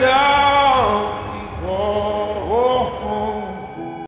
better.